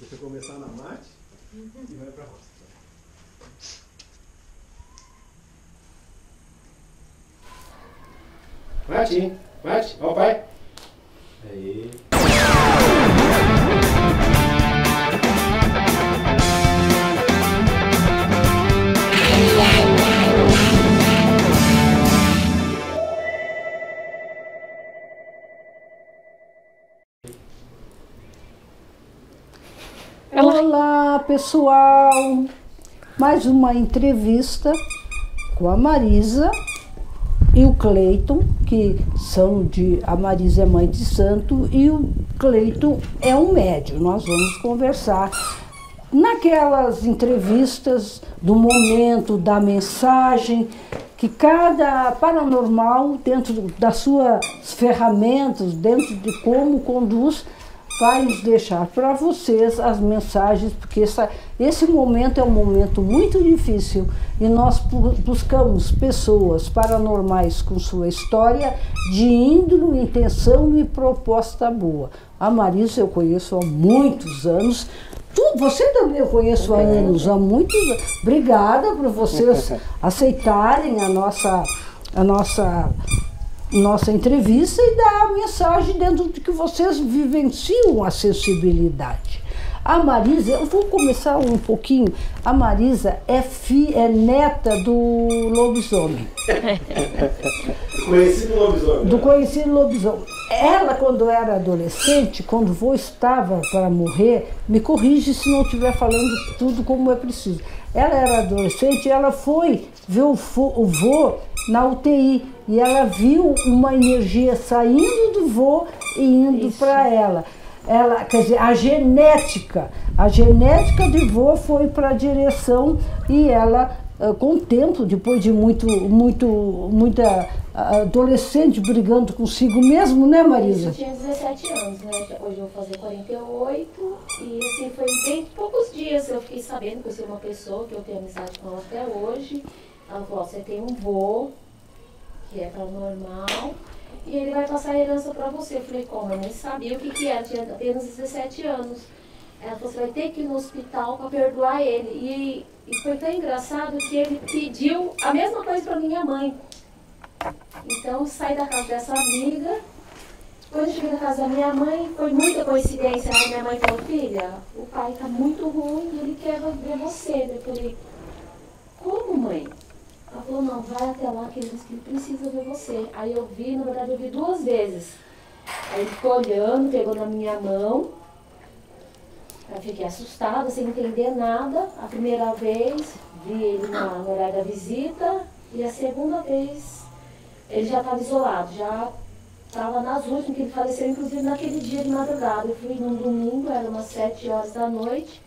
Eu começar na mate e vai pra roça. Mate, mate, ó pai. Aí. Pessoal! Mais uma entrevista com a Marisa e o Cleiton, que são de. A Marisa é mãe de santo e o Cleiton é um médium. Nós vamos conversar naquelas entrevistas do momento, da mensagem, que cada paranormal, dentro das suas ferramentas, dentro de como conduz, vai nos deixar para vocês as mensagens, porque essa, esse momento é um momento muito difícil e nós buscamos pessoas paranormais com sua história de índole, intenção e proposta boa. A Marisa eu conheço há muitos anos. Tu, você também eu conheço há anos, há muitos anos. Obrigada por vocês aceitarem a nossa, a nossa nossa entrevista e dar a mensagem dentro de que vocês vivenciam a sensibilidade. A Marisa, eu vou começar um pouquinho. A Marisa é, fi, é neta do lobisomem. conhecido lobisomem. Do conhecido lobisomem. Ela, quando era adolescente, quando o vô estava para morrer, me corrige se não estiver falando tudo como é preciso. Ela era adolescente e ela foi ver o, o vô na UTI e ela viu uma energia saindo do vô e indo para ela. Ela, quer dizer, a genética, a genética de vô foi para a direção e ela com o tempo, depois de muito, muito, muita adolescente brigando consigo mesmo, né, Marisa? Eu tinha 17 anos, né? Hoje eu vou fazer 48. E assim, foi bem poucos dias eu fiquei sabendo, conheci uma pessoa que eu tenho amizade com ela até hoje. Ela falou, você tem um vô que é paranormal, e ele vai passar a herança para você. Eu falei, como? Eu nem sabia o que, que era, tinha apenas 17 anos. Ela falou, você vai ter que ir no hospital para perdoar ele. E, e foi tão engraçado que ele pediu a mesma coisa para minha mãe. Então, saí da casa dessa amiga. Quando eu cheguei na casa da minha mãe, foi muita coincidência. A minha mãe falou, filha, o pai está muito ruim e ele quer ver você. Eu falei, como mãe? Ela falou, não, vai até lá que ele que precisa ver você. Aí eu vi, na verdade eu vi duas vezes. Aí ele ficou olhando, pegou na minha mão. Eu fiquei assustada, sem entender nada. A primeira vez, vi ele na, horário da visita. E a segunda vez, ele já estava isolado, já estava nas últimas, que ele faleceu, inclusive naquele dia de madrugada. Eu fui num domingo, era umas sete horas da noite.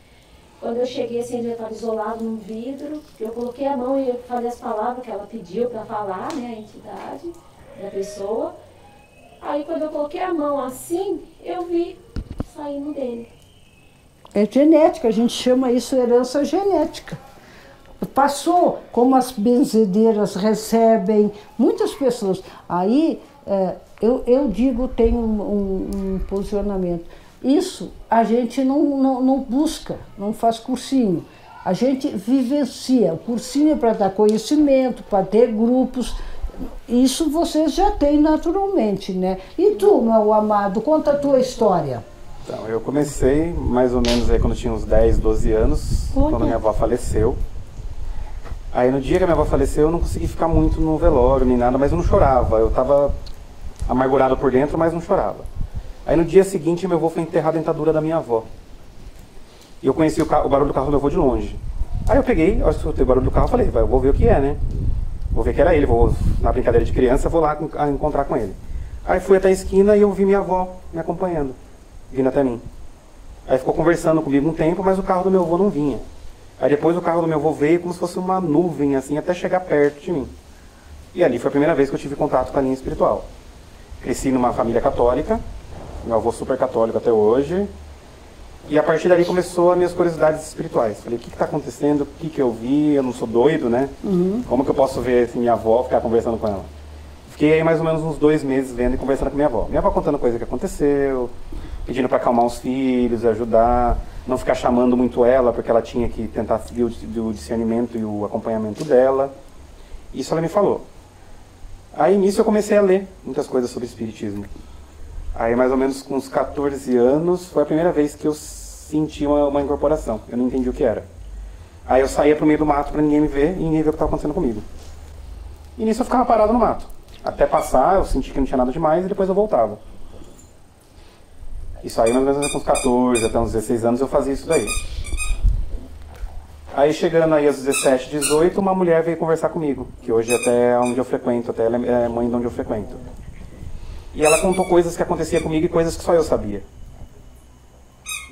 Quando eu cheguei, assim, ele estava isolado num vidro. Eu coloquei a mão e falei as palavras que ela pediu para falar, né, a entidade da pessoa. Aí, quando eu coloquei a mão assim, eu vi saindo dele. É genética, a gente chama isso herança genética. Passou, como as benzedeiras recebem, muitas pessoas. Aí, é, eu, eu digo, tenho um, um, um posicionamento isso a gente não, não, não busca, não faz cursinho. A gente vivencia. O cursinho é para dar conhecimento, para ter grupos. Isso vocês já têm naturalmente, né? E tu, meu amado, conta a tua história. Então, eu comecei mais ou menos aí quando eu tinha uns 10, 12 anos, Olha. quando minha avó faleceu. Aí no dia que a minha avó faleceu, eu não consegui ficar muito no velório nem nada, mas eu não chorava. Eu estava amargurado por dentro, mas não chorava. Aí no dia seguinte, meu avô foi enterrar a dentadura da minha avó. E eu conheci o, o barulho do carro do meu avô de longe. Aí eu peguei, eu escutei o barulho do carro falei, vou ver o que é, né? Vou ver que era ele, vou, na brincadeira de criança, vou lá encontrar com ele. Aí fui até a esquina e eu vi minha avó me acompanhando, vindo até mim. Aí ficou conversando comigo um tempo, mas o carro do meu avô não vinha. Aí depois o carro do meu avô veio como se fosse uma nuvem, assim, até chegar perto de mim. E ali foi a primeira vez que eu tive contato com a linha espiritual. Cresci numa família católica, meu avô super católico até hoje. E a partir dali começou as minhas curiosidades espirituais. Falei, o que está acontecendo? O que, que eu vi? Eu não sou doido, né? Uhum. Como que eu posso ver assim, minha avó ficar conversando com ela? Fiquei aí mais ou menos uns dois meses vendo e conversando com minha avó. Minha avó contando coisa que aconteceu, pedindo para acalmar os filhos, ajudar. não ficar chamando muito ela, porque ela tinha que tentar seguir o, o discernimento e o acompanhamento dela. Isso ela me falou. Aí nisso eu comecei a ler muitas coisas sobre espiritismo. Aí mais ou menos com uns 14 anos foi a primeira vez que eu senti uma, uma incorporação. Eu não entendi o que era. Aí eu saía pro meio do mato para ninguém me ver e ninguém ver o que estava acontecendo comigo. E nisso eu ficava parado no mato. Até passar, eu senti que não tinha nada demais e depois eu voltava. Isso aí mais ou menos com uns 14 até uns 16 anos eu fazia isso daí. Aí chegando aí aos 17, 18, uma mulher veio conversar comigo, que hoje até é onde eu frequento, até ela é mãe de onde eu frequento. E ela contou coisas que acontecia comigo e coisas que só eu sabia.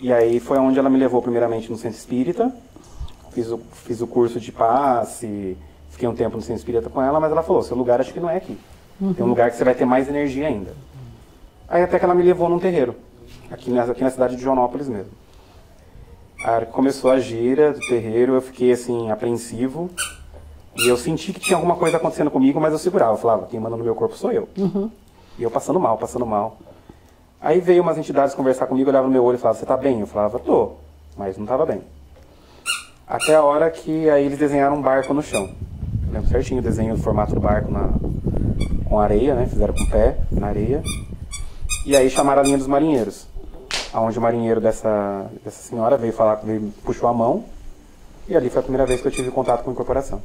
E aí foi onde ela me levou primeiramente no centro espírita, fiz o, fiz o curso de passe, fiquei um tempo no centro espírita com ela, mas ela falou, seu lugar acho que não é aqui. Uhum. Tem um lugar que você vai ter mais energia ainda. Aí até que ela me levou num terreiro, aqui na, aqui na cidade de Joanópolis mesmo. Aí começou a gira do terreiro, eu fiquei assim, apreensivo. E eu senti que tinha alguma coisa acontecendo comigo, mas eu segurava. Eu falava, quem manda no meu corpo sou eu. Uhum. E eu passando mal, passando mal. Aí veio umas entidades conversar comigo, olhava no meu olho e falava, você tá bem? Eu falava, tô, mas não tava bem. Até a hora que aí eles desenharam um barco no chão. Eu lembro certinho o desenho, o formato do barco na, com areia, né? Fizeram com o pé na areia. E aí chamaram a linha dos marinheiros. Onde o marinheiro dessa, dessa senhora veio falar, veio, puxou a mão. E ali foi a primeira vez que eu tive contato com a incorporação.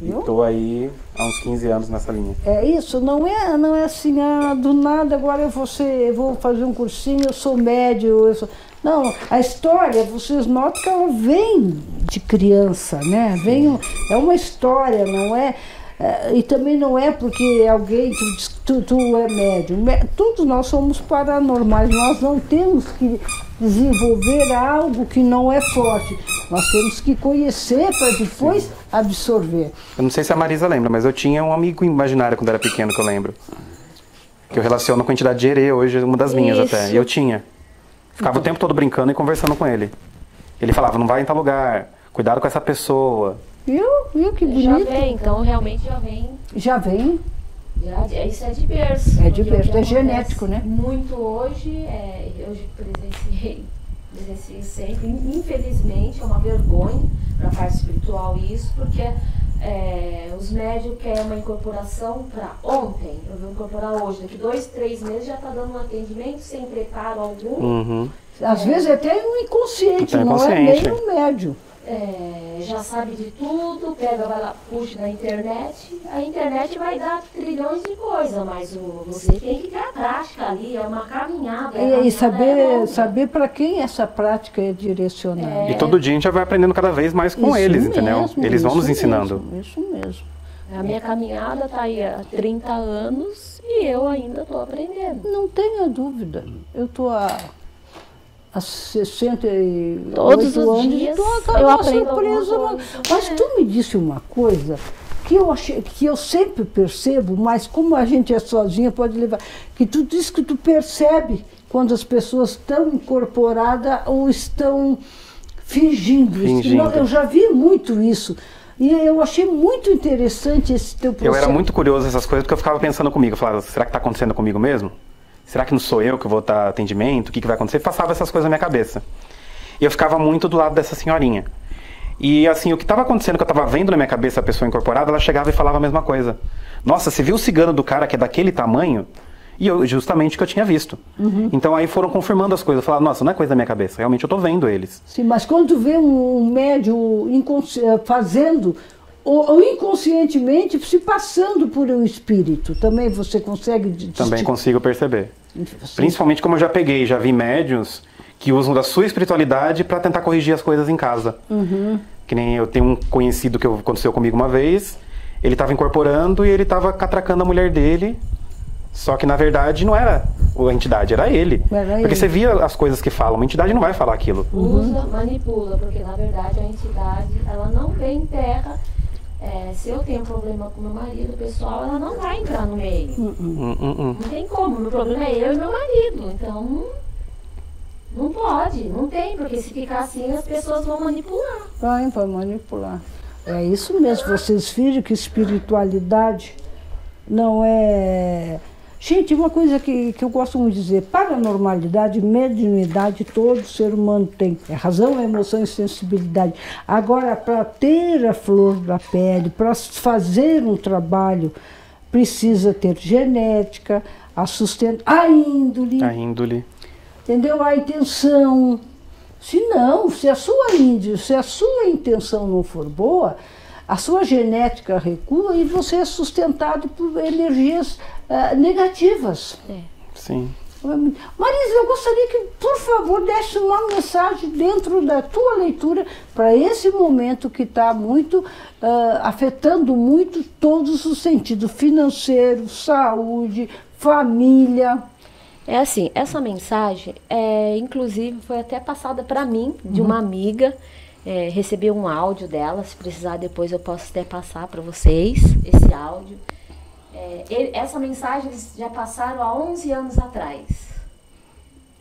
Viu? E estou aí há uns 15 anos nessa linha. É isso, não é, não é assim, ah, do nada agora eu vou, ser, eu vou fazer um cursinho, eu sou médio, eu sou... Não, a história, vocês notam que ela vem de criança, né? Vem, é uma história, não é? é e também não é porque alguém tu, tu, tu é médium. Todos nós somos paranormais, nós não temos que desenvolver algo que não é forte. Nós temos que conhecer para depois Sim. absorver. Eu não sei se a Marisa lembra, mas eu tinha um amigo imaginário quando era pequeno que eu lembro. Que eu relaciono com a entidade de Ere hoje, uma das minhas Isso. até. E eu tinha. Ficava o tempo todo brincando e conversando com ele. Ele falava, não vai em tal lugar, cuidado com essa pessoa. Viu? Viu que bonito? Já vem, então realmente já vem. Já vem. Já, isso é de berço. É de berço, é genético, né? Muito hoje, é, eu presenciei, presenciei sempre, infelizmente, é uma vergonha para a parte espiritual isso, porque é, os médicos querem uma incorporação para ontem, eu vou incorporar hoje, daqui dois, três meses já está dando um atendimento sem preparo algum. Uhum. Às é. vezes até um inconsciente, não é nem um médio. É, já sabe de tudo, pega, vai lá, puxa na internet, a internet vai dar trilhões de coisas, mas o, você tem que ter a prática ali, é uma caminhada. E, e saber, é saber para quem essa prática é direcionada. É. E todo dia a gente vai aprendendo cada vez mais com isso eles, mesmo, entendeu? Eles vão nos ensinando. Mesmo, isso mesmo. A minha caminhada está aí há 30 anos e eu ainda estou aprendendo. Não tenha dúvida. Eu estou há há 68 Todos os anos dias tô, eu aprendo surpresa. Mas, tu me disse uma coisa que eu achei, que eu sempre percebo, mas como a gente é sozinha pode levar, que tu disse que tu percebe quando as pessoas estão incorporadas ou estão fingindo. fingindo. Eu já vi muito isso. E eu achei muito interessante esse teu processo. Eu era muito curioso essas coisas porque eu ficava pensando comigo, eu falava, será que está acontecendo comigo mesmo? Será que não sou eu que vou dar atendimento? O que, que vai acontecer? Passava essas coisas na minha cabeça. E eu ficava muito do lado dessa senhorinha. E assim, o que estava acontecendo, que eu estava vendo na minha cabeça a pessoa incorporada, ela chegava e falava a mesma coisa. Nossa, você viu o cigano do cara que é daquele tamanho? E eu, justamente o que eu tinha visto. Uhum. Então aí foram confirmando as coisas. Eu falava, nossa, não é coisa da minha cabeça, realmente eu estou vendo eles. Sim, mas quando tu vê um médio fazendo ou, inconscientemente se passando por um espírito. Também você consegue. Também consigo perceber. Principalmente como eu já peguei, já vi médiums que usam da sua espiritualidade para tentar corrigir as coisas em casa. Uhum. Que nem eu tenho um conhecido que aconteceu comigo uma vez. Ele estava incorporando e ele estava catracando a mulher dele. Só que na verdade não era a entidade, era ele. Era porque ele. você via as coisas que falam, uma entidade não vai falar aquilo. Usa, manipula, porque na verdade a entidade ela não vem em terra é, se eu tenho um problema com meu marido, pessoal, ela não vai entrar no meio. Uh -uh. Não tem como. Meu problema é eu e meu marido. Então, não pode, não tem, porque se ficar assim, as pessoas vão manipular. Vai, vai manipular. É isso mesmo, vocês viram que espiritualidade não é Gente, uma coisa que, que eu gosto muito de dizer, paranormalidade, mediunidade, todo ser humano tem. É razão, emoção e sensibilidade. Agora, para ter a flor da pele, para fazer um trabalho, precisa ter genética, a sustenta, a índole. A índole. Entendeu? A intenção. Se não, se a sua índole, se a sua intenção não for boa, a sua genética recua e você é sustentado por energias uh, negativas. É. Sim. Marisa, eu gostaria que, por favor, desse uma mensagem dentro da tua leitura para esse momento que está muito uh, afetando muito todos os sentidos financeiro, saúde, família. É assim, essa mensagem, é, inclusive, foi até passada para mim de uma amiga. É, recebi um áudio dela, se precisar depois eu posso até passar para vocês esse áudio. É, ele, essa mensagem já passaram há 11 anos atrás.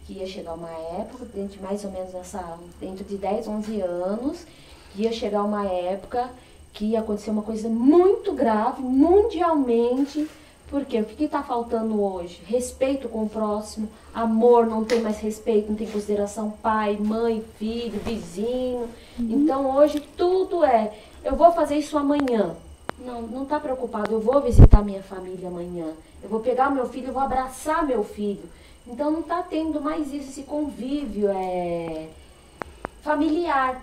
Que ia chegar uma época, dentro de mais ou menos essa, dentro de 10, 11 anos, que ia chegar uma época que ia acontecer uma coisa muito grave, mundialmente, porque o que está faltando hoje? Respeito com o próximo, amor, não tem mais respeito, não tem consideração pai, mãe, filho, vizinho. Uhum. Então hoje tudo é, eu vou fazer isso amanhã. Não, não está preocupado, eu vou visitar minha família amanhã. Eu vou pegar meu filho, eu vou abraçar meu filho. Então não está tendo mais isso, esse convívio é, familiar.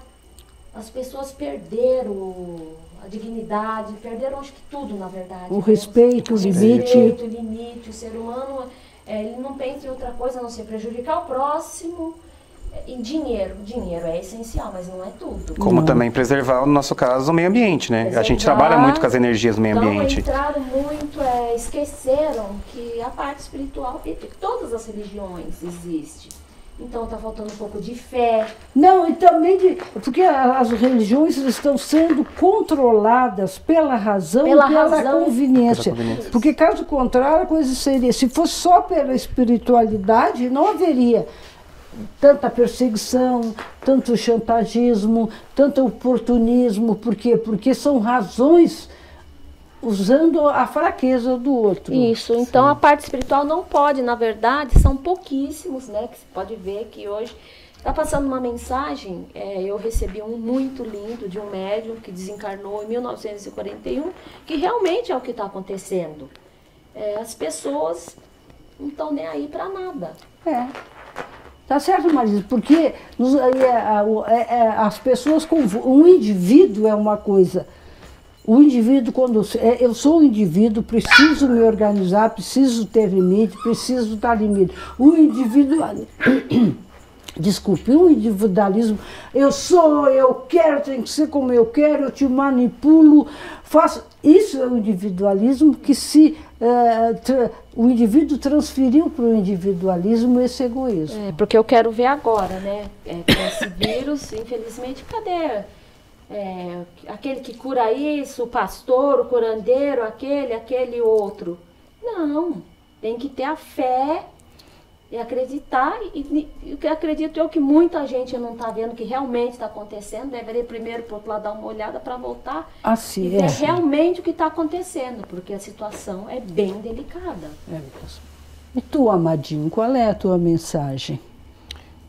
As pessoas perderam a dignidade, perderam acho que tudo, na verdade. O né? respeito, o limite. O respeito, o limite. O ser humano, é, ele não pensa em outra coisa a não ser prejudicar o próximo. E dinheiro, dinheiro é essencial, mas não é tudo. Como não. também preservar, no nosso caso, o meio ambiente, né? Preservar, a gente trabalha muito com as energias do meio então, ambiente. entraram muito, é, esqueceram que a parte espiritual, e todas as religiões existe. Então está faltando um pouco de fé. Não, e também de. Porque as religiões estão sendo controladas pela razão Pela e pela razão. conveniência. Pela conveniência. Porque caso contrário, a coisa seria. Se fosse só pela espiritualidade, não haveria tanta perseguição, tanto chantagismo, tanto oportunismo. Por quê? Porque são razões usando a fraqueza do outro. Isso, então a parte espiritual não pode, na verdade, são pouquíssimos, né? Que você pode ver que hoje está passando uma mensagem. é, eu recebi um muito lindo de um médium que desencarnou em 1941, que realmente é o que está acontecendo. É, as pessoas não estão nem aí para nada. É. Tá certo, Marisa, porque é, é, é, as pessoas um indivíduo é uma coisa. O indivíduo, quando é, eu sou um indivíduo, preciso me organizar, preciso ter limite, preciso dar limite. O indivíduo, desculpe, o individualismo, eu sou, eu quero, tem que ser como eu quero, eu te manipulo, faço. Isso é o individualismo que se eh, tra- o indivíduo transferiu para o individualismo esse egoísmo. É, porque eu quero ver agora, né? É, com esse vírus, infelizmente, cadê é, aquele que cura isso, o pastor, o curandeiro, aquele, aquele outro? Não, tem que ter a fé e acreditar. E, e- e o que acredito eu que muita gente não está vendo que realmente está acontecendo. Deveria primeiro por outro lado dar uma olhada para voltar e Assim, ver é. realmente o que está acontecendo, porque a situação é bem delicada. É mesmo. E tu, amadinho, qual é a tua mensagem?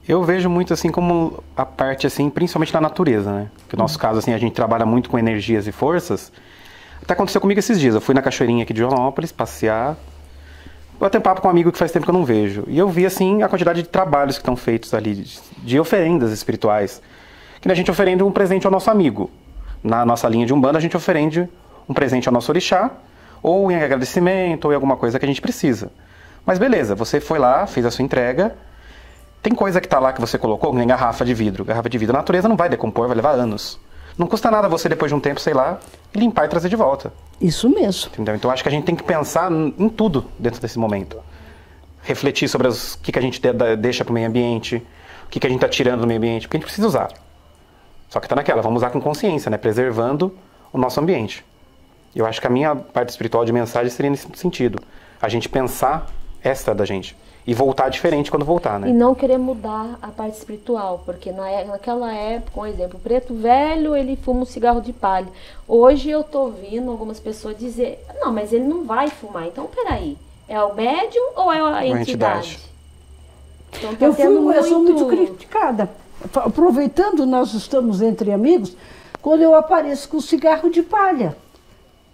Eu vejo muito assim como a parte assim, principalmente da natureza, né? Que no nosso caso assim, a gente trabalha muito com energias e forças. Até aconteceu comigo esses dias. Eu fui na cachoeirinha aqui de Joanópolis passear. Bater um papo com um amigo que faz tempo que eu não vejo. E eu vi assim a quantidade de trabalhos que estão feitos ali de, oferendas espirituais. Que a gente oferende um presente ao nosso amigo. Na nossa linha de umbanda a gente oferende um presente ao nosso orixá ou em agradecimento ou em alguma coisa que a gente precisa. Mas beleza, você foi lá, fez a sua entrega, tem coisa que tá lá que você colocou, nem garrafa de vidro. Garrafa de vidro, a natureza não vai decompor, vai levar anos. Não custa nada você, depois de um tempo, sei lá, limpar e trazer de volta. Isso mesmo. Entendeu? Então acho que a gente tem que pensar em tudo dentro desse momento. Refletir sobre o que, que a gente deixa para o meio ambiente, o que, que a gente está tirando do meio ambiente, porque a gente precisa usar. Só que tá naquela, vamos usar com consciência, né? Preservando o nosso ambiente. Eu acho que a minha parte espiritual de mensagem seria nesse sentido. A gente pensar extra da gente. E voltar diferente quando voltar, né? E não querer mudar a parte espiritual, porque na, é- naquela época, um exemplo, o preto velho, ele fuma um cigarro de palha. Hoje eu tô ouvindo algumas pessoas dizer, não, mas ele não vai fumar, então peraí, É o médium ou é a entidade? entidade. Então, tá Eu, fui, tendo eu sou muito criticada. Aproveitando, nós estamos entre amigos, quando eu apareço com cigarro de palha.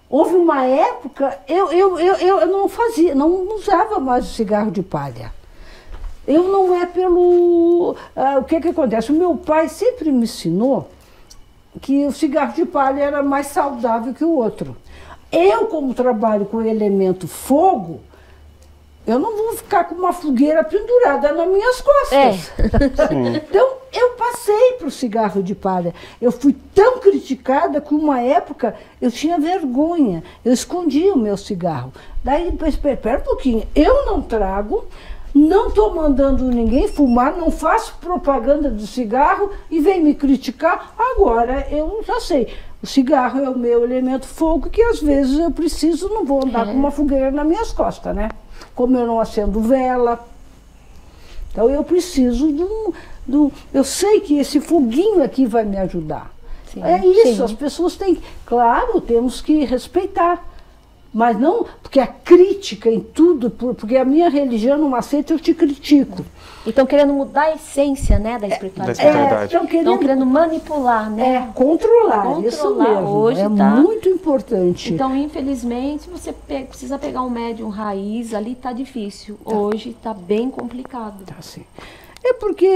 Houve uma época, eu, eu, eu, eu não fazia, não usava mais o cigarro de palha. Eu não é pelo. ah, o que, que acontece? O meu pai sempre me ensinou que o cigarro de palha era mais saudável que o outro. Eu, como trabalho com o elemento fogo, eu não vou ficar com uma fogueira pendurada nas minhas costas. Então, eu passei para o cigarro de palha. Eu fui tão criticada que uma época eu tinha vergonha. Eu escondia o meu cigarro. Daí, depois, espera, um pouquinho. Eu não trago, não estou mandando ninguém fumar, não faço propaganda do cigarro e vem me criticar. Agora, eu já sei. O cigarro é o meu elemento fogo que às vezes eu preciso, não vou andar com uma fogueira nas minhas costas, né? Como eu não acendo vela, então eu preciso de um, um- Eu sei que esse foguinho aqui vai me ajudar. Sim, é isso, sim. as pessoas têm. que- Claro, temos que respeitar. Mas não, porque a crítica em tudo, por- porque a minha religião não aceita, eu te critico. E estão querendo mudar a essência, né, da espiritualidade. Da espiritualidade. estão Estão querendo querendo manipular, né? é, controlar, isso Controlar. mesmo. Hoje é tá- muito importante. Então, infelizmente, você pe- precisa pegar um médium raiz, ali tá difícil. Hoje tá bem complicado. Tá assim. É porque.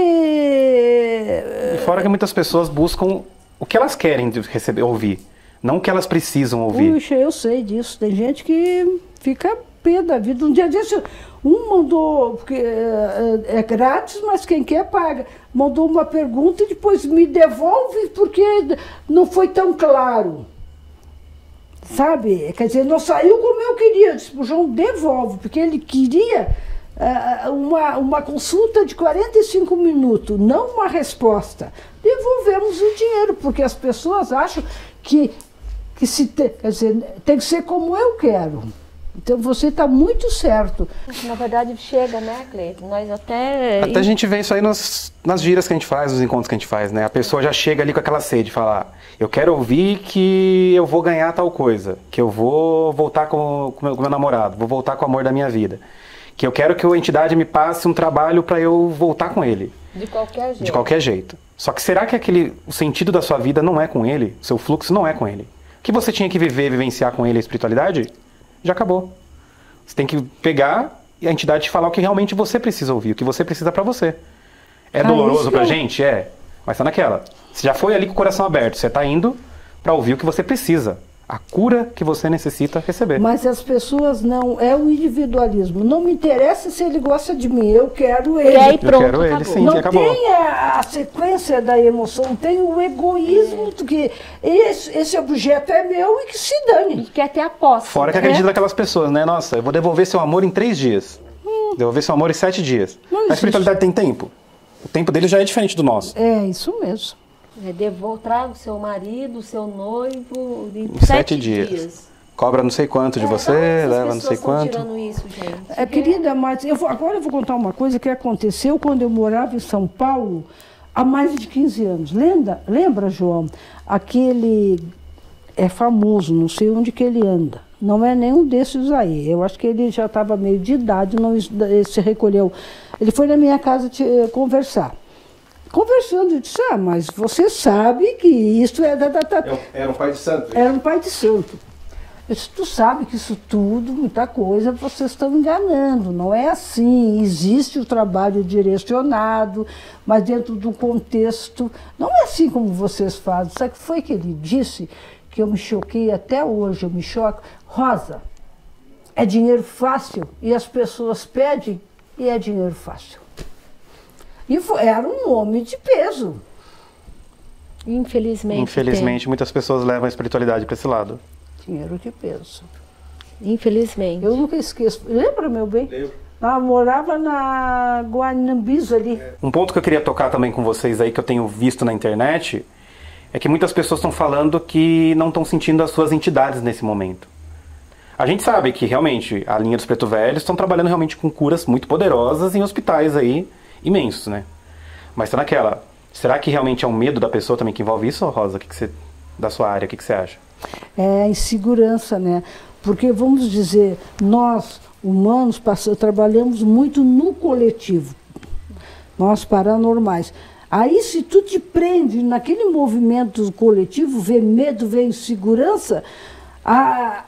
E fora que muitas pessoas buscam o que elas querem receber, ouvir, não o que elas precisam ouvir. Puxa, eu sei disso. Tem gente que fica pé da vida. Um dia desse, um mandou, porque é, é grátis, mas quem quer paga. Mandou uma pergunta e depois me devolve porque não foi tão claro. Sabe? Quer dizer, não saiu como eu queria. Eu disse, pro João, devolve, porque ele queria uma, uma consulta de 45 minutos, não uma resposta. Devolvemos o dinheiro, porque as pessoas acham que, que se te- quer dizer, tem que ser como eu quero. Então você está muito certo. Na verdade, chega, né, Cleiton? Nós até. Até a gente vê isso aí nas, nas giras que a gente faz, nos encontros que a gente faz, né? A pessoa já chega ali com aquela sede, falar, eu quero ouvir que eu vou ganhar tal coisa, que eu vou voltar com, com, meu, com meu namorado, vou voltar com o amor da minha vida, que eu quero que a entidade me passe um trabalho para eu voltar com ele, De qualquer jeito. de qualquer jeito. Só que será que aquele, o sentido da sua vida não é com ele? Seu fluxo não é com ele? O que você tinha que viver, vivenciar com ele a espiritualidade? Já acabou. Você tem que pegar e a entidade te falar o que realmente você precisa ouvir, o que você precisa pra você. É Ah, doloroso pra gente? É. Mas tá naquela. Você já foi ali com o coração aberto, você tá indo pra ouvir o que você precisa. A cura que você necessita receber. Mas as pessoas não, é o individualismo. Não me interessa se ele gosta de mim, eu quero ele. E Eu pronto, quero ele, sim. não acabou. tem a, a sequência da emoção, tem o egoísmo de que esse, esse objeto é meu e que se E dane. quer ter a posse. Fora que né? acredita daquelas pessoas, né? Nossa, eu vou devolver seu amor em três dias. Devolver seu amor em sete dias. Não a existe. espiritualidade tem tempo? O tempo dele já é diferente do nosso. É isso mesmo. É, devol- traga o seu marido, o seu noivo em Em sete, sete dias. Cobra não sei quanto de É, você, leva não sei quanto. tirando isso, gente? É, querida, mas eu vou- agora eu vou contar uma coisa que aconteceu quando eu morava em São Paulo há mais de 15 anos. Lembra, lembra João? Aquele é famoso, não sei onde que ele anda. Não é nenhum desses aí. Eu acho que ele já estava meio de idade, não ele se recolheu. Ele foi na minha casa te- eh, conversar. Conversando, eu disse, ah, mas você sabe que isso é da, da, da, Era um pai de santo. era um pai de santo. Eu disse, tu sabe que isso tudo, muita coisa, vocês estão enganando. Não é assim. Existe o trabalho direcionado, mas dentro do contexto. Não é assim como vocês fazem. Sabe o que foi que ele disse? Que eu me choquei até hoje, eu me choco. Rosa, é dinheiro fácil e as pessoas pedem e é dinheiro fácil. E foi- era um homem de peso. Infelizmente. Infelizmente, muitas pessoas levam a espiritualidade para esse lado. Dinheiro de peso. tem. Infelizmente. Eu nunca esqueço. Lembra, meu bem? Lembro. Ah, morava na Guanambis ali. Um ponto que eu queria tocar também com vocês aí, que eu tenho visto na internet, é que muitas pessoas estão falando que não estão sentindo as suas entidades nesse momento. A gente sabe que realmente a linha dos Preto Velhos estão trabalhando realmente com curas muito poderosas em hospitais aí imensos, né? Mas tá naquela. Será que realmente é um medo da pessoa também que envolve isso, Rosa? O que, que você, da sua área, o que, que você acha? É a insegurança, né? Porque, vamos dizer, nós, humanos passamos, trabalhamos muito no coletivo, nós paranormais. Aí, se tu te prende naquele movimento coletivo, vê medo, vê insegurança, a,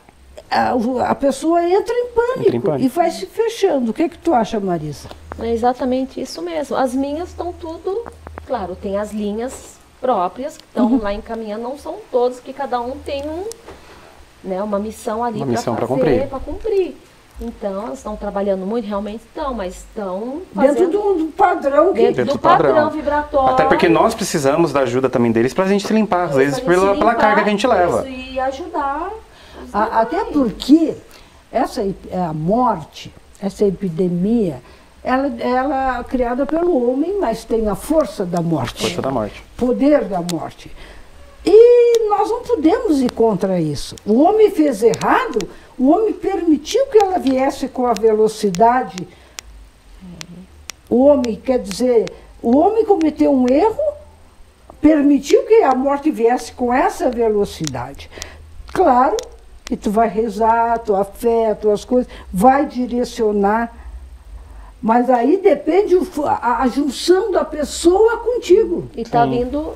a, a pessoa entra em, pânico, Entra em pânico. e vai se fechando. O que, é que tu acha, Marisa? É exatamente isso mesmo. As minhas estão tudo, claro, tem as linhas próprias que estão Uhum. lá encaminhando, não são todos, que cada um tem um, né, uma missão ali Uma para fazer, cumprir. para cumprir. Então, elas estão trabalhando muito, realmente estão, mas estão Dentro fazendo do, do padrão que. dentro, Dentro do do padrão. padrão, vibratório. Até porque nós precisamos da ajuda também deles pra gente se limpar, às vezes pela, se pela limpar, carga que a gente leva. isso, E ajudar. A- até porque essa ep- a morte, essa epidemia, ela, ela é criada pelo homem, mas tem a força da morte. Força da morte. poder da morte. E nós não podemos ir contra isso. O homem fez errado, o homem permitiu que ela viesse com a velocidade. O homem, quer dizer, o homem cometeu um erro, permitiu que a morte viesse com essa velocidade. Claro que tu vai rezar, tua fé, tuas coisas, vai direcionar, mas aí depende o- a, a junção da pessoa contigo. E tá Sim. vindo,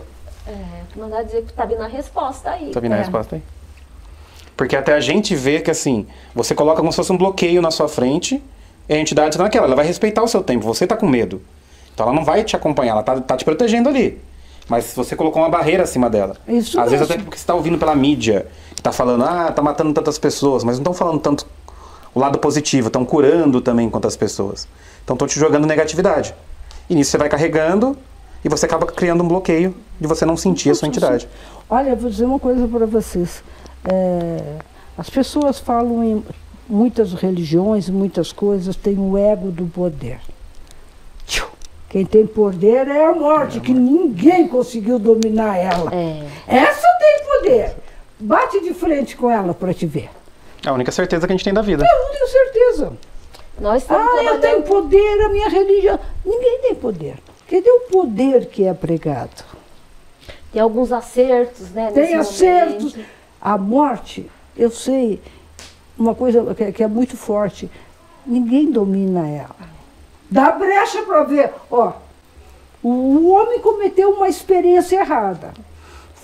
é, mandar dizer que tá vindo a resposta aí. Tá vindo a É. resposta aí? Porque até a gente vê que assim, você coloca como se fosse um bloqueio na sua frente, e a entidade tá naquela, ela vai respeitar o seu tempo, você tá com medo. Então ela não vai te acompanhar, ela tá, tá te protegendo ali. Mas se você colocou uma barreira acima dela. Isso Às vezes mesmo. até porque você tá ouvindo pela mídia, que tá falando, ah, tá matando tantas pessoas, mas não estão falando tanto o lado positivo, estão curando também quantas pessoas. Então estão te jogando negatividade. E nisso você vai carregando e você acaba criando um bloqueio de você não sentir a sua entidade. Olha, eu vou dizer uma coisa para vocês. É, as pessoas falam em muitas religiões, muitas coisas, tem o ego do poder. Quem tem poder é a morte, que ninguém conseguiu dominar ela. É. Essa tem poder. Bate de frente com ela para te ver. É a única certeza que a gente tem da vida. Eu não tenho certeza. Nós Ah, eu tenho trabalhando. poder, a minha religião. Ninguém tem poder. Cadê o poder que é pregado? Tem alguns acertos, né? Tem acertos. momento. A morte, eu sei, uma coisa que, é muito forte, ninguém domina ela. Dá brecha para ver, ó, o homem cometeu uma experiência errada.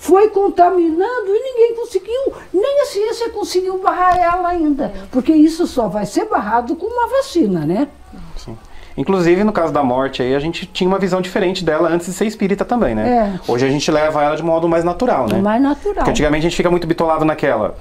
Foi contaminando e ninguém conseguiu, nem a ciência conseguiu barrar ela ainda. Porque isso só vai ser barrado com uma vacina, né? Sim. Inclusive, no caso da morte aí, a gente tinha uma visão diferente dela antes de ser espírita também, né? É. Hoje a gente leva ela de modo mais natural, né? É mais natural. Porque antigamente a gente fica muito bitolado naquela.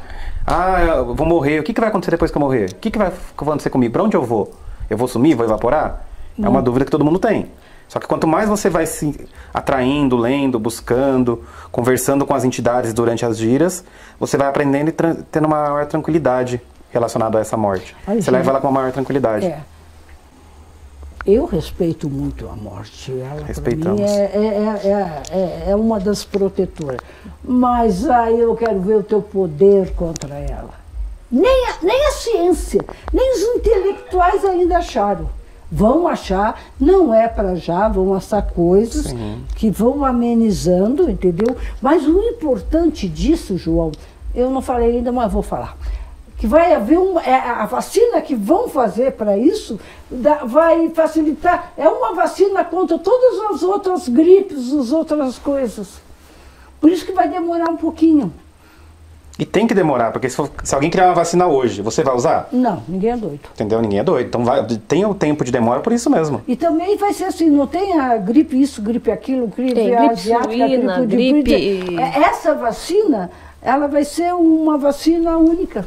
Ah, eu vou morrer. O que, que vai acontecer depois que eu morrer? O que, que vai acontecer comigo? Pra onde eu vou? Eu vou sumir? Vou evaporar? É uma dúvida que todo mundo tem. Só que quanto mais você vai se atraindo, lendo, buscando, conversando com as entidades durante as giras, você vai aprendendo e tendo uma maior tranquilidade relacionada a essa morte. Ai, você gente. leva ela com uma maior tranquilidade. É. Eu respeito muito a morte. Ela, Respeitamos. mim, é, é, é, é, é uma das protetoras. Mas aí eu quero ver o teu poder contra ela. Nem a, nem a ciência, nem os intelectuais ainda acharam. Vão achar, não é para já, vão achar coisas Sim. que vão amenizando, entendeu? Mas o importante disso, João, eu não falei ainda, mas vou falar. Que vai haver uma, é, a vacina que vão fazer para isso dá- vai facilitar. É uma vacina contra todas as outras gripes, as outras coisas. Por isso que vai demorar um pouquinho. E tem que demorar, porque se, for- se alguém criar uma vacina hoje, você vai usar? Não, ninguém é doido. Entendeu? Ninguém é doido. Então vai, tem o tempo de demora por isso mesmo. E também vai ser assim, não tem a gripe isso, gripe aquilo, gripe, Tem gripe asiática, suína, gripe, de- gripe- É, Essa vacina, ela vai ser uma vacina única.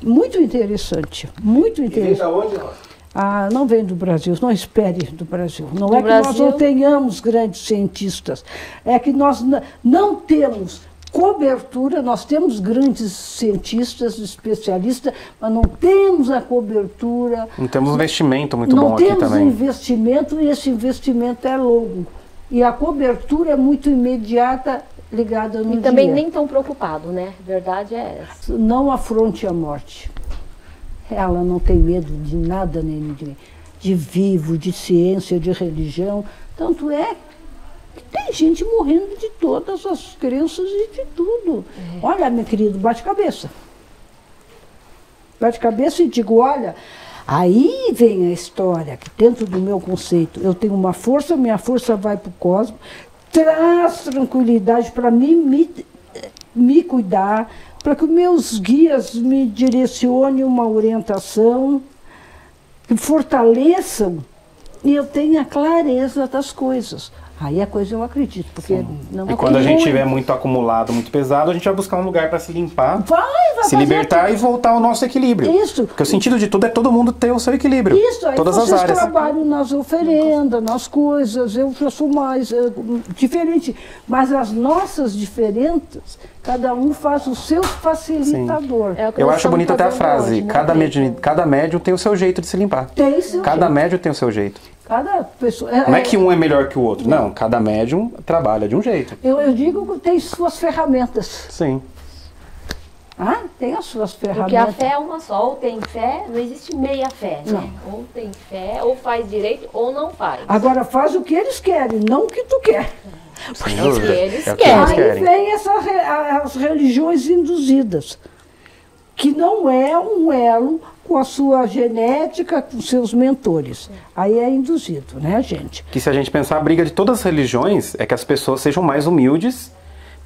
Muito interessante, muito E vem interessante. da onde, Rosa? Ah, não vem do Brasil, não espere do Brasil. Não Do é que nós Brasil? não tenhamos grandes cientistas, é que nós não temos cobertura, nós temos grandes cientistas, especialistas, mas não temos a cobertura, Não temos um investimento muito não bom aqui temos também. investimento e esse investimento é longo. E a cobertura é muito imediata, ligada no E também dia. nem tão preocupado, né? Verdade é essa. Não afronte a morte. Ela não tem medo de nada nem ninguém. De vivo, de ciência, de religião. Tanto é que tem gente morrendo de todas as crenças e de tudo. Olha, meu querido, bate cabeça. Bate cabeça e digo, olha, Aí vem a história, que dentro do meu conceito, eu tenho uma força, minha força vai para o cosmos, traz tranquilidade para mim me, me cuidar, para que os meus guias me direcionem uma orientação, que fortaleçam e eu tenha clareza das coisas. Aí a coisa eu acredito, porque Sim. não E quando a gente acumula. tiver muito acumulado, muito pesado, a gente vai buscar um lugar para se limpar, Vai, vai se libertar e voltar ao nosso equilíbrio. Isso. Porque o sentido de tudo é todo mundo ter o seu equilíbrio. Isso, aí todas as vocês áreas. trabalham nas oferendas, nas coisas, eu já sou mais eh, diferente. Mas as nossas diferentes, cada um faz o seu facilitador. É o Eu acho bonito até a frase. hoje, né, cada, médium, cada médium tem o seu jeito de se limpar. Tem seu Cada jeito. médium tem o seu jeito. Cada pessoa. Não é que um é melhor que o outro. Não, cada médium trabalha de um jeito. Eu, eu digo que tem suas ferramentas. Sim. Ah, tem as suas Porque a ferramentas. fé é uma só, ou tem fé, não existe meia fé, né? Ou tem fé, ou faz direito, ou não faz. Agora faz o que eles querem, não o que tu quer. Sem É o que dúvida. eles É o que eles Aí querem. vem essa, re- a- as religiões induzidas, que não é um elo com a sua genética, com seus mentores. Aí é induzido, né, gente? Que se a gente pensar, a briga de todas as religiões é que as pessoas sejam mais humildes,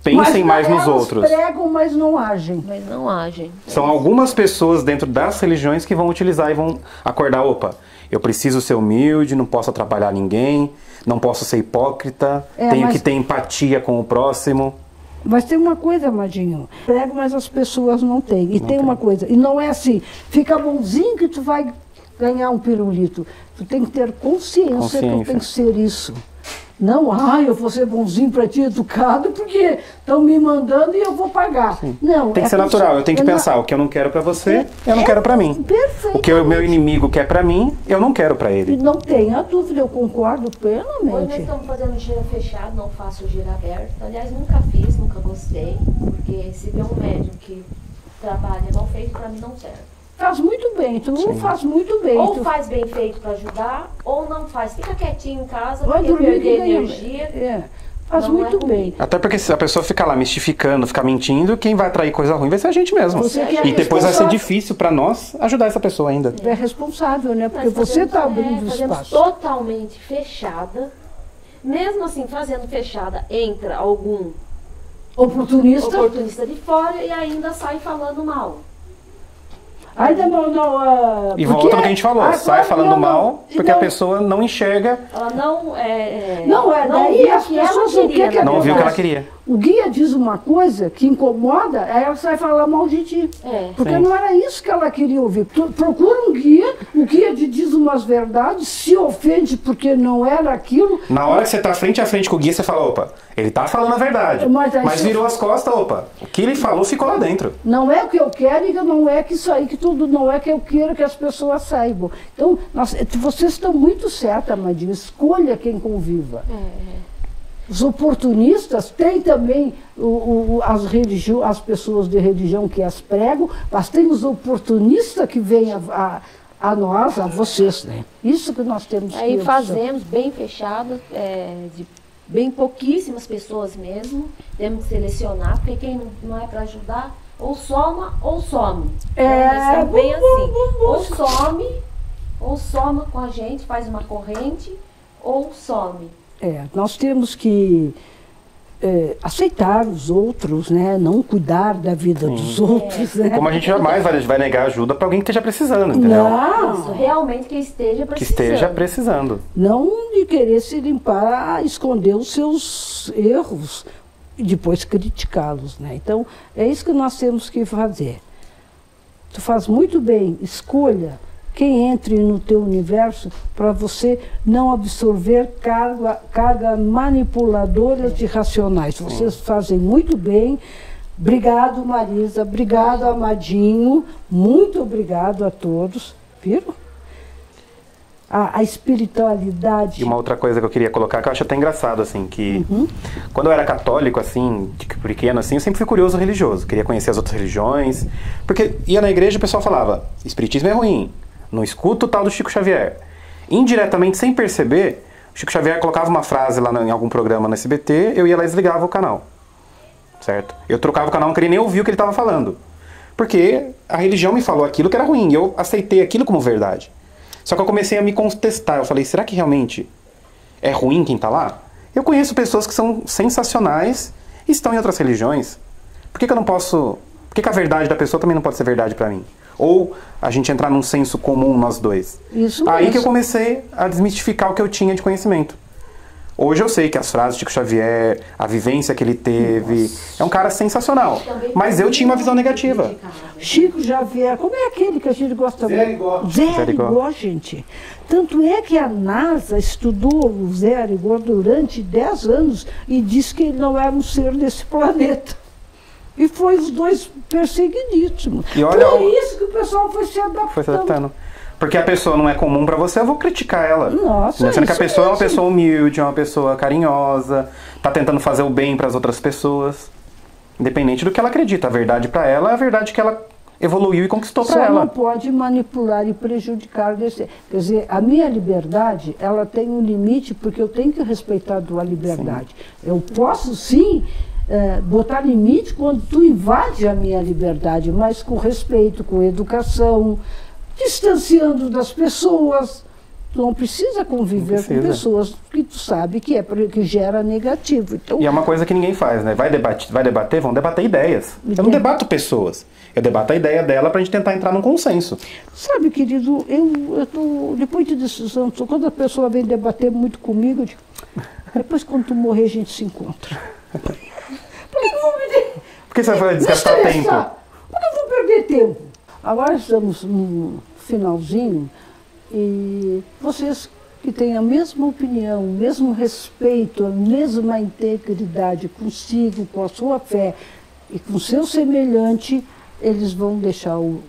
pensem Mas mais nos outros. pregam, mas não agem. Mas não agem. São algumas pessoas dentro das religiões que vão utilizar e vão acordar, opa, eu preciso ser humilde, não posso atrapalhar ninguém, não posso ser hipócrita, É, tenho mas- que ter empatia com o próximo. Mas tem uma coisa, Madinho, prego, mas as pessoas não têm. E tem uma coisa, e não é assim, fica bonzinho que tu vai ganhar um pirulito. Tu tem que ter consciência, que Consciência. tu tem que ser isso. Não, ah, eu vou ser bonzinho para ti, educado, porque estão me mandando e eu vou pagar. Não, Tem que é ser natural, eu tenho que é na- pensar, o que eu não quero pra você, eu não É, quero pra mim. Perfeito. O que o meu inimigo quer pra mim, eu não quero pra E ele. não tenha dúvida, eu concordo Hoje nós plenamente. estamos fazendo gira fechado, não faço gira aberto. Aliás, nunca fiz, nunca gostei, porque se vê um médium que trabalha mal feito, para mim não serve. Faz muito bem, tu faz muito bem. Ou tu faz bem feito para ajudar, ou não faz. Fica quietinho em casa, vai porque perder energia. É, faz não é muito comigo. bem. Até porque se a pessoa ficar lá mistificando, ficar mentindo, quem vai atrair coisa ruim vai ser a gente mesmo. Você é e depois vai ser difícil pra nós ajudar essa pessoa ainda. É responsável, né? Porque você está é, abrindo fazemos espaço. totalmente fechada. Mesmo assim, fazendo fechada, entra algum Oportunista. oportunista de fora e ainda sai falando mal. Ainda não. não ah, E volta no que a gente falou, Ah, sai falando não, mal não. porque a Não, pessoa não enxerga, Ela não é. Não, é, daí viu as o que ela pessoas não queria, quer que na não viu o que ela queria. O guia diz uma coisa que incomoda, aí ela sai falar mal de ti. É. Porque Sim. não era isso que ela queria ouvir. Tu procura um guia, o guia te diz umas verdades, se ofende porque não era aquilo. Na hora que você tá frente a frente com o guia, você fala, opa, ele tá falando a verdade. Mas Mas você- virou as costas, opa, o que ele falou ficou lá dentro. Não é o que eu quero e não é que isso aí que tudo, não é que eu quero que as pessoas saibam. Então, nós- vocês estão muito certas, Amadinho. Escolha quem conviva. Os oportunistas têm também o- o- as, religio- as pessoas de religião que as pregam, mas tem os oportunistas que vêm a, a- a nós, a vocês. Né? Isso que nós temos que Aí observar. fazemos bem fechado, é, de bem pouquíssimas pessoas mesmo. Temos que selecionar, porque quem não, não é para ajudar, ou soma ou some. É, é bem assim. Ou some, ou soma com a gente, faz uma corrente, ou some. É, nós temos que é, aceitar os outros, né? não cuidar da vida dos outros. Né? Como a gente jamais vai, vai negar ajuda pra alguém que esteja precisando, entendeu? Não, Isso, realmente que esteja precisando. Que esteja precisando. não de querer se limpar, esconder os seus erros e depois criticá-los. Né? Então, é isso que nós temos que fazer. Tu faz muito bem, escolha quem entre no teu universo para você não absorver carga, carga manipuladoras de racionais. Vocês fazem muito bem. Obrigado, Marisa. Obrigado, Amadinho. Muito obrigado a todos. Viram? A, a espiritualidade. E uma outra coisa que eu queria colocar, que eu acho até engraçado, assim, que quando eu era católico, assim, de pequeno, assim, eu sempre fui curioso religioso. Queria conhecer as outras religiões. Porque ia na igreja e o pessoal falava, espiritismo é ruim, não escuta o tal do Chico Xavier. Indiretamente, sem perceber, o Chico Xavier colocava uma frase lá em algum programa no SBT, eu ia lá e desligava o canal. Certo? Eu trocava o canal, não queria nem ouvir o que ele estava falando. Porque a religião me falou aquilo que era ruim, e eu aceitei aquilo como verdade. Só que eu comecei a me contestar. Eu falei, será que realmente é ruim quem está lá? Eu conheço pessoas que são sensacionais e estão em outras religiões. Por que, que eu não posso. Por que, que a verdade da pessoa também não pode ser verdade para mim? Ou a gente entrar num senso comum nós dois. Isso Aí mesmo. que eu comecei a desmistificar o que eu tinha de conhecimento. Hoje eu sei que as frases de Chico Xavier, a vivência que ele teve, é um cara sensacional. Mas eu tinha uma visão negativa. Chico Xavier, como é aquele que a gente gosta Zé muito? Arigó. Zé Zé Arigó. Arigó, gente. Tanto é que a NASA estudou o Zé Arigó durante 10 anos e disse que ele não era um ser desse planeta. E foi os dois perseguidíssimos. E olha Por isso o pessoal foi se adaptando. Foi se adaptando. Porque a pessoa não é comum pra você, eu vou criticar ela. Nossa, Né? Sendo que a pessoa é uma mesmo. pessoa humilde, é uma pessoa carinhosa, tá tentando fazer o bem pras outras pessoas. Independente do que ela acredita. A verdade pra ela é a verdade que ela evoluiu e conquistou pra Só ela. não pode manipular e prejudicar. Desse. Quer dizer, a minha liberdade, ela tem um limite, porque eu tenho que respeitar a tua liberdade. Eu posso, sim, eh, botar limite quando tu invade a minha liberdade, mas com respeito, com educação, distanciando das pessoas. Tu não precisa conviver Não com precisa. pessoas que tu sabe que, é, que gera negativo. Então, E é uma coisa que ninguém faz, né? Vai debater, vai debater, vão debater ideias. Eu não debato pessoas. Eu debato a ideia dela pra gente tentar entrar num consenso. Sabe, querido, eu, eu tô, depois de decisão, quando a pessoa vem debater muito comigo, eu digo, depois quando tu morrer a gente se encontra. Por que você vai desgastar tempo? eu vou perder tempo? Agora estamos no finalzinho e vocês que têm a mesma opinião, o mesmo respeito, a mesma integridade consigo, com a sua fé e com seu semelhante, eles vão deixar o-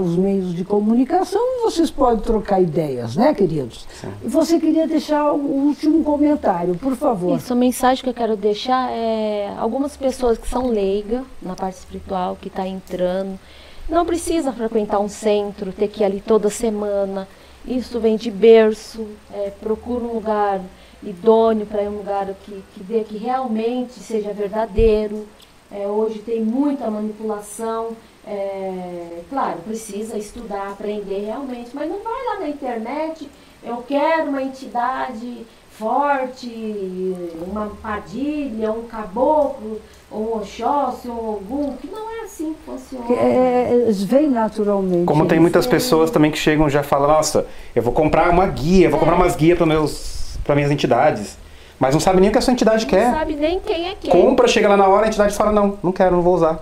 os meios de comunicação vocês podem trocar ideias, né, queridos? E você queria deixar o último comentário, por favor. Isso, a mensagem que eu quero deixar é algumas pessoas que são leigas na parte espiritual, que está entrando, não precisa frequentar um centro, ter que ir ali toda semana. Isso vem de berço, é, procura um lugar idôneo para ir um lugar que, que dê que realmente seja verdadeiro. É, hoje tem muita manipulação. É, claro, precisa estudar, aprender realmente, mas não vai lá na internet. Eu quero uma entidade forte, uma padilha, um caboclo, um oxóssi, um ogum, que não é assim que funciona. É, eles vêm naturalmente. Como tem muitas pessoas também que chegam e já falam, nossa, eu vou comprar uma guia, vou comprar É. umas guias para meus para minhas entidades. Mas não sabe nem o que a sua entidade não quer. sabe nem quem é quem. Compra, chega lá na hora, a entidade fala, não, não quero, não vou usar.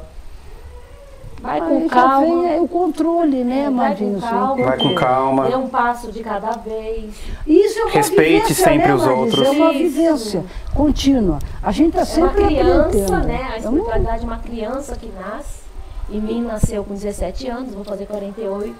Vai Aí com já calma. vem é, o controle, né, É, vai Madinho? com calma. Vai com calma. Dê um passo de cada vez. Isso é uma Respeite vivência, sempre né, os Marisa? outros. É uma Isso. vivência contínua. A gente está É uma sempre criança, aprendendo. né? A É uma- espiritualidade é uma criança que nasce. Em mim nasceu com 17 anos, vou fazer 48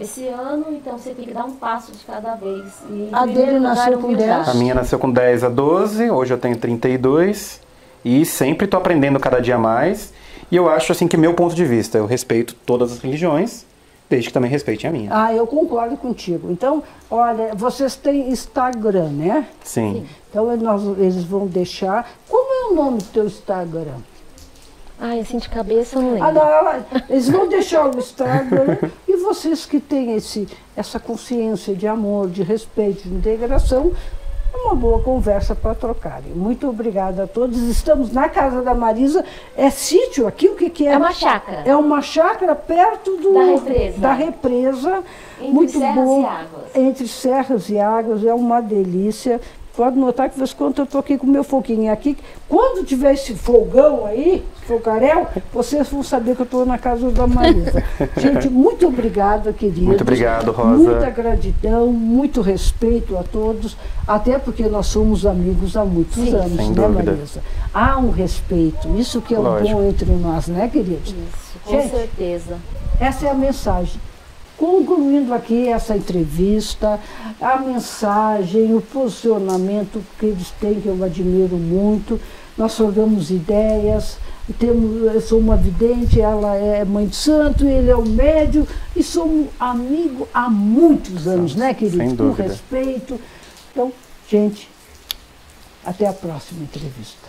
esse ano, então você tem que dar um passo de cada vez. E, A dele nasceu com humildade. 10. A minha nasceu com 10 a 12, hoje eu tenho 32 e sempre estou aprendendo cada dia mais. E eu acho assim que meu ponto de vista, eu respeito todas as religiões, desde que também respeitem a minha. Ah, eu concordo contigo. Então, olha, vocês têm Instagram, né? Sim. Então nós- eles vão deixar. Como é o nome do teu Instagram? Ai, assim de cabeça eu não lembro. Ah, não, eles vão deixar o Instagram e vocês que têm esse, essa consciência de amor, de respeito, de integração, uma boa conversa para trocarem. Muito obrigada a todos. Estamos na casa da Marisa. É sítio aqui? O que, que é? É uma chácara. É uma chácara perto do, Da represa. da represa. Entre muito serras boa. e águas. Entre serras e águas, é uma delícia. Pode notar que, de vez quando, eu estou aqui com o meu foguinho aqui. Quando tiver esse fogão aí, fogaréu, vocês vão saber que eu estou na casa da Marisa. Gente, muito obrigada, queridos. Muito obrigado, Rosa. Muita gratidão, muito respeito a todos, até porque nós somos amigos há muitos Sim. anos, Sem né, dúvida. Marisa? Há um respeito, isso que é o Lógico. bom entre nós, né, queridos? Isso, com Gente. certeza. Essa é a mensagem. Concluindo aqui essa entrevista, a mensagem, o posicionamento que eles têm, que eu admiro muito. Nós trocamos ideias, temos, eu sou uma vidente, ela é mãe de santo, ele é o médio, e somos amigos há muitos anos, né, queridos? sem Com respeito. Então, gente, até a próxima entrevista.